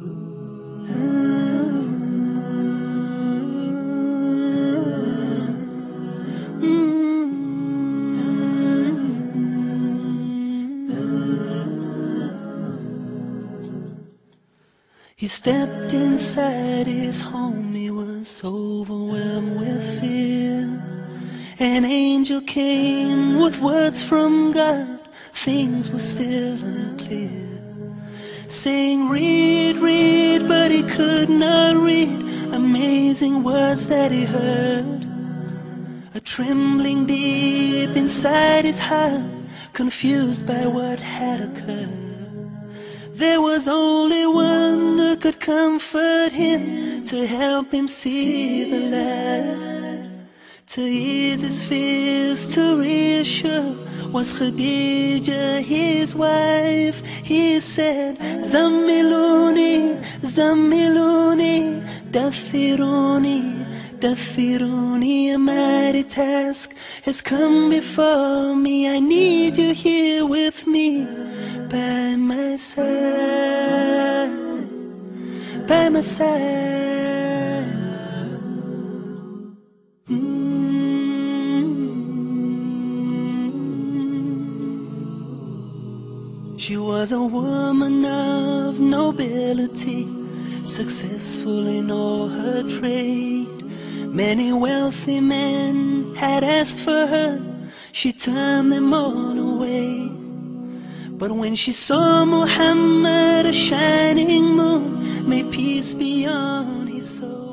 He stepped inside his home, he was overwhelmed with fear. An angel came with words from God, things were still unclear. Saying, Read, read, but he could not read. Amazing words that he heard. A trembling deep inside his heart, confused by what had occurred. There was only one who could comfort him to help him see the light, to ease his fears, to reassure. Was Khadija his wife? He said, Zamiluni, Zamiluni, Dathiruni, Dathiruni. A mighty task has come before me. I need you here with me by my side, by my side. She was a woman of nobility, successful in all her trade. Many wealthy men had asked for her, she turned them all away. But when she saw Muhammad, a shining moon, may peace be on his soul.